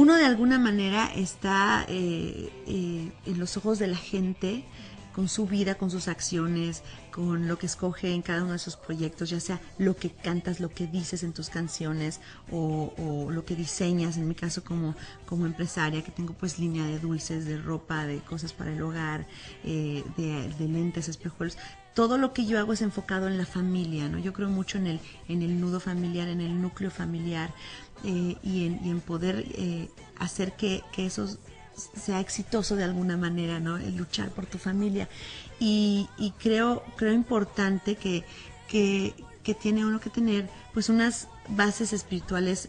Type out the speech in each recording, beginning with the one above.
uno de alguna manera está eh, eh, en los ojos de la gente con su vida, con sus acciones, con lo que escoge en cada uno de sus proyectos, ya sea lo que cantas, lo que dices en tus canciones o, lo que diseñas, en mi caso como, como empresaria, que tengo pues línea de dulces, de ropa, de cosas para el hogar, eh, de, lentes, espejuelos. Todo lo que yo hago es enfocado en la familia, ¿no? Yo creo mucho en el, en el nudo familiar, en el núcleo familiar eh, y, en, poder eh, hacer que, que esos sea exitoso de alguna manera, ¿no? El luchar por tu familia. Y, creo, creo importante que, que, tiene uno que tener pues unas bases espirituales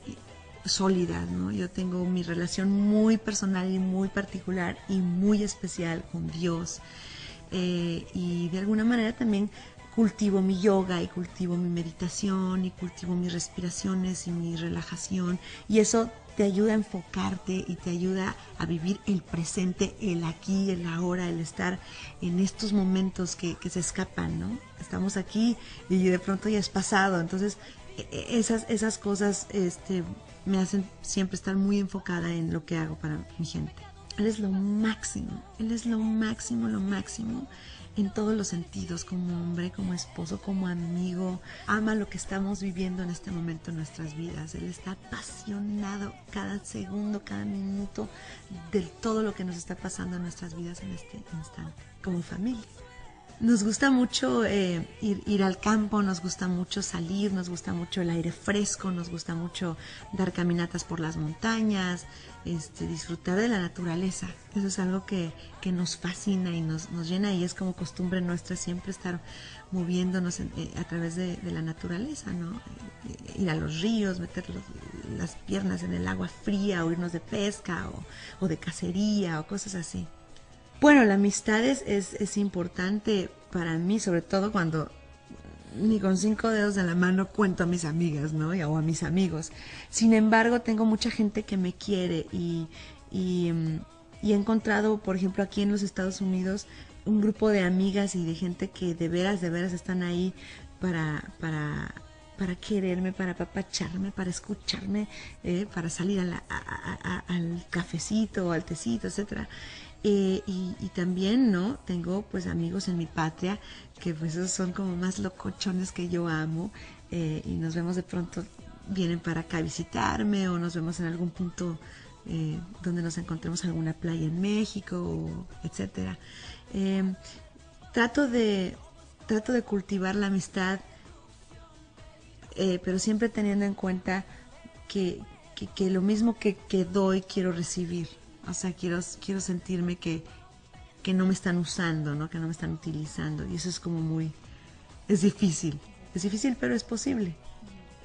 sólidas, ¿no? Yo tengo mi relación muy personal y muy particular y muy especial con Dios. Eh, y de alguna manera también cultivo mi yoga y cultivo mi meditación y cultivo mis respiraciones y mi relajación y eso te ayuda a enfocarte y te ayuda a vivir el presente, el aquí, el ahora, el estar en estos momentos que, se escapan, ¿no? Estamos aquí y de pronto ya es pasado, entonces e, e, esas, esas cosas este, me hacen siempre estar muy enfocada en lo que hago para mi gente. Él es lo máximo, él es lo máximo, lo máximo en todos los sentidos, como hombre, como esposo, como amigo. Ama lo que estamos viviendo en este momento en nuestras vidas. Él está apasionado cada segundo, cada minuto de todo lo que nos está pasando en nuestras vidas en este instante, como familia. Nos gusta mucho eh, ir, ir, al campo, nos gusta mucho salir, nos gusta mucho el aire fresco, nos gusta mucho dar caminatas por las montañas, este, disfrutar de la naturaleza. Eso es algo que, que nos fascina y nos, nos, llena y es como costumbre nuestra siempre estar moviéndonos eh, a través de, la naturaleza, ¿no? Ir a los ríos, meter las piernas en el agua fría o irnos de pesca o, o de cacería o cosas así. Bueno, la amistad es, es, importante para mí, sobre todo cuando ni con cinco dedos de la mano cuento a mis amigas, ¿no? O a mis amigos. Sin embargo, tengo mucha gente que me quiere y, y, he encontrado, por ejemplo, aquí en los Estados Unidos, un grupo de amigas y de gente que de veras, de veras están ahí para, para, para quererme, para apapacharme, para escucharme, eh, para salir al cafecito o al tecito, etcétera. Eh, y, también, ¿no? Tengo pues amigos en mi patria que pues son como más locochones que yo amo eh, y nos vemos de pronto, vienen para acá a visitarme o nos vemos en algún punto donde nos encontremos alguna playa en México, etcétera. Trato de trato de cultivar la amistad, pero siempre teniendo en cuenta que, que, lo mismo que, que doy quiero recibir. O sea, quiero, quiero sentirme que, que no me están usando, ¿no? Que no me están utilizando. Y eso es como muy... Es difícil. Es difícil, pero es posible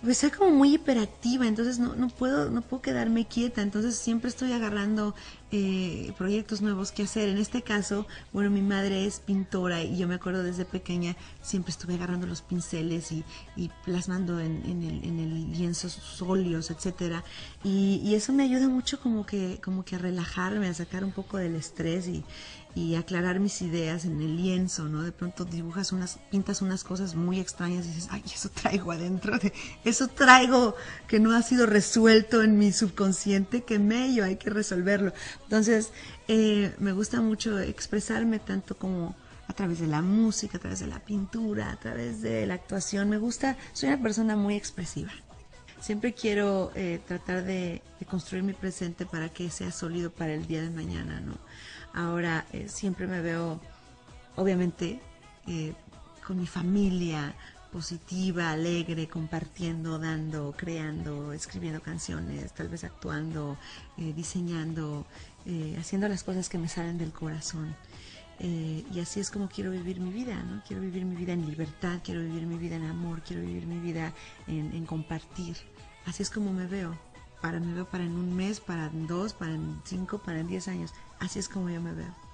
pues soy como muy hiperactiva, entonces no, no puedo, no puedo quedarme quieta, entonces siempre estoy agarrando eh, proyectos nuevos que hacer. En este caso, bueno, mi madre es pintora y yo me acuerdo desde pequeña siempre estuve agarrando los pinceles y, y plasmando en, en, el, en el lienzo óleos, etcétera, y, y, eso me ayuda mucho como que, como que a relajarme, a sacar un poco del estrés y, y aclarar mis ideas en el lienzo, ¿no? De pronto dibujas unas, pintas unas cosas muy extrañas y dices, ay, eso traigo adentro, de, eso traigo que no ha sido resuelto en mi subconsciente, que medio hay que resolverlo. Entonces, eh, me gusta mucho expresarme tanto como a través de la música, a través de la pintura, a través de la actuación. Me gusta, soy una persona muy expresiva. Siempre quiero eh, tratar de, construir mi presente para que sea sólido para el día de mañana, ¿no? Ahora eh, siempre me veo, obviamente, eh, con mi familia, positiva, alegre, compartiendo, dando, creando, escribiendo canciones, tal vez actuando, eh, diseñando, haciendo las cosas que me salen del corazón. y así es como quiero vivir mi vida, ¿no? Quiero vivir mi vida en libertad, quiero vivir mi vida en amor, quiero vivir mi vida en, en compartir. Así es como me veo. Para me veo para en un mes, para en dos, para en cinco, para en diez años. Así es como yo me veo.